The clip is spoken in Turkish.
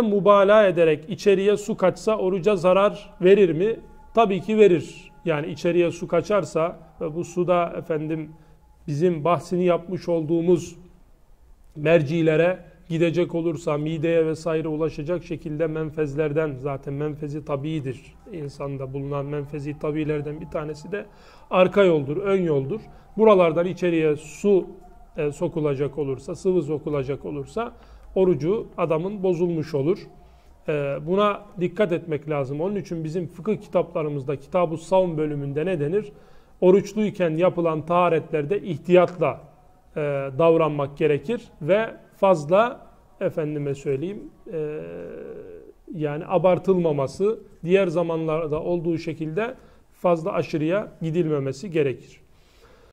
mübalağa ederek içeriye su kaçsa oruca zarar verir mi? Tabii ki verir. Yani içeriye su kaçarsa ve bu suda efendim bizim bahsini yapmış olduğumuz mercilere gidecek olursa mideye vesaire ulaşacak şekilde menfezlerden zaten menfezi tabiidir. İnsanda bulunan menfezi tabiilerden bir tanesi de arka yoldur, ön yoldur. Buralardan içeriye su e, sokulacak olursa, sıvı sokulacak olursa orucu adamın bozulmuş olur. E, buna dikkat etmek lazım. Onun için bizim fıkıh kitaplarımızda Kitab-ı Savun bölümünde ne denir? Oruçluyken yapılan taharetlerde ihtiyatla e, davranmak gerekir ve fazla efendime söyleyeyim e, yani abartılmaması diğer zamanlarda olduğu şekilde fazla aşırıya gidilmemesi gerekir.